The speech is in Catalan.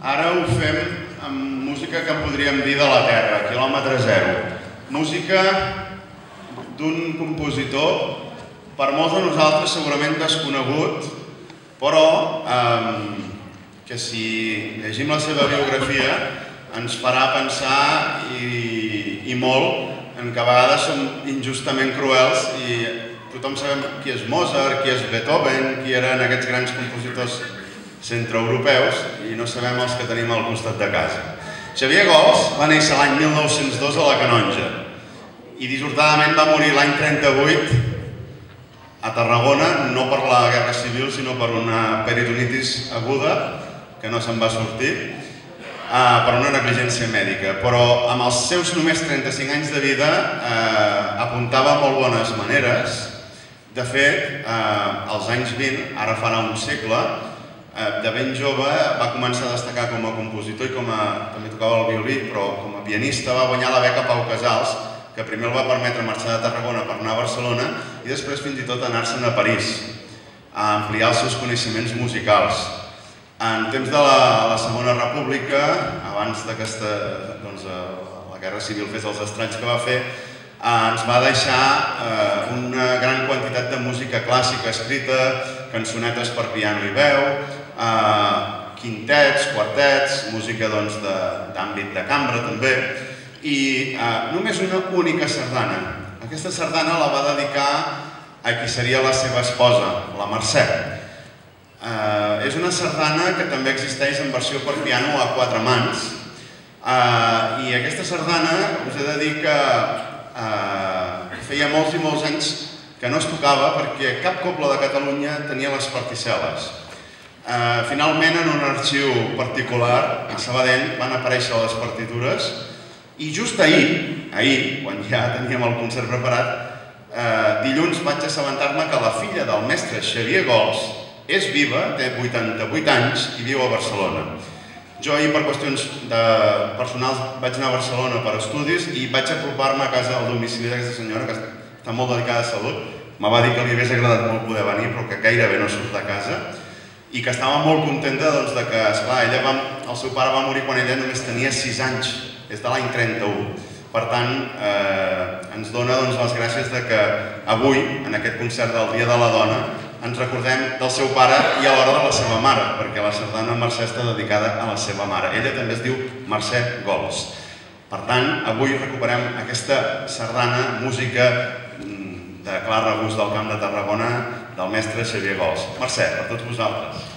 Ara ho fem amb música que podríem dir de la Terra, quilòmetre zero. Música d'un compositor, per molts de nosaltres segurament desconegut, però eh, que si llegim la seva biografia ens farà pensar i, i molt en que a vegades som injustament cruels i tothom sabem qui és Mozart, qui és Beethoven, qui eren aquests grans compositors centroeuropeus i no sabem els que tenim al costat de casa. Xavier Gols va néixer l'any 1902 a la Canonja i dissortadament va morir l'any 38 a Tarragona, no per la Guerra Civil, sinó per una peritonitis aguda que no se'n va sortir, eh, per una negligència mèdica. Però amb els seus només 35 anys de vida eh, apuntava molt bones maneres. De fet, eh, als anys 20, ara farà un segle, de ben jove va començar a destacar com a compositor i com a, també tocava el violí, però com a pianista va guanyar la beca Pau Casals, que primer el va permetre marxar de Tarragona per anar a Barcelona i després fins i tot anar-se'n a París a ampliar els seus coneixements musicals. En temps de la, Segona República, abans d'aquesta doncs, eh, la Guerra Civil fes els estranys que va fer, Eh, ens va deixar eh, una gran quantitat de música clàssica escrita, cançonetes per piano i veu, eh, quintets, quartets, música doncs, d'àmbit de, de cambra també, i eh, només una única sardana. Aquesta sardana la va dedicar a qui seria la seva esposa, la Mercè. Eh, és una sardana que també existeix en versió per piano a quatre mans, eh, i aquesta sardana us he de dir que eh, feia molts i molts anys que no es tocava perquè cap coble de Catalunya tenia les particel·les. Eh, finalment, en un arxiu particular, a Sabadell, van aparèixer les partitures i just ahir, ahir, quan ja teníem el concert preparat, eh, dilluns vaig assabentar-me que la filla del mestre Xavier Gols és viva, té 88 anys i viu a Barcelona. Jo ahir, per qüestions de personals, vaig anar a Barcelona per estudis i vaig apropar-me a casa al domicili d'aquesta senyora, que està molt dedicada a salut. Me va dir que li hagués agradat molt poder venir, però que gairebé no surt de casa. I que estava molt contenta doncs, de que, esclar, ella va, el seu pare va morir quan ella només tenia 6 anys, des de l'any 31. Per tant, eh, ens dona doncs, les gràcies de que avui, en aquest concert del Dia de la Dona, ens recordem del seu pare i alhora de la seva mare, perquè la sardana Mercè està dedicada a la seva mare. Ella també es diu Mercè Gols. Per tant, avui recuperem aquesta sardana, música mm, de clar regust del Camp de Tarragona, del mestre Xavier Gols. Mercè, per tots vosaltres.